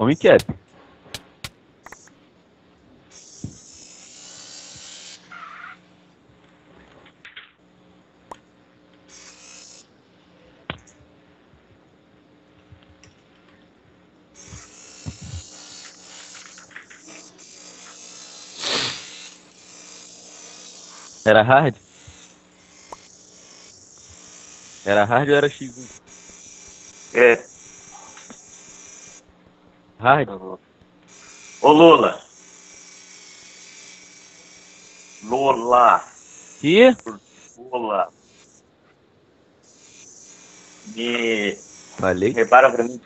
Homem quieto. Era hard? Era hard ou era X1? É. Hard? Ô Lula. Lula. Que? Lula. Me Falei. repara pra mim.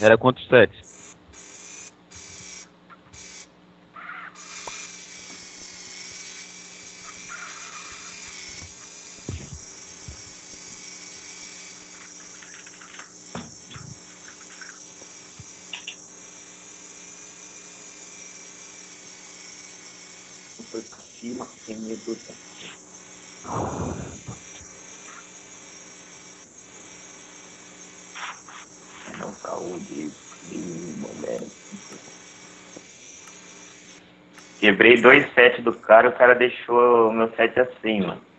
Era quantos sets? Cima, tem medo. Não saúde, momento. Quebrei dois sets do cara, o cara deixou o meu set assim, mano.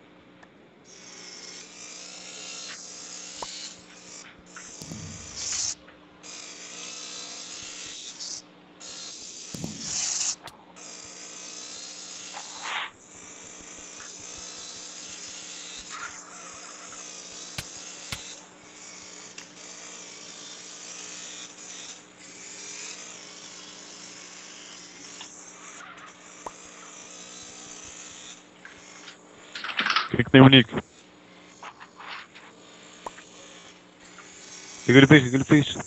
O que, que tem o Nick? O que, que ele fez? O que, que ele fez?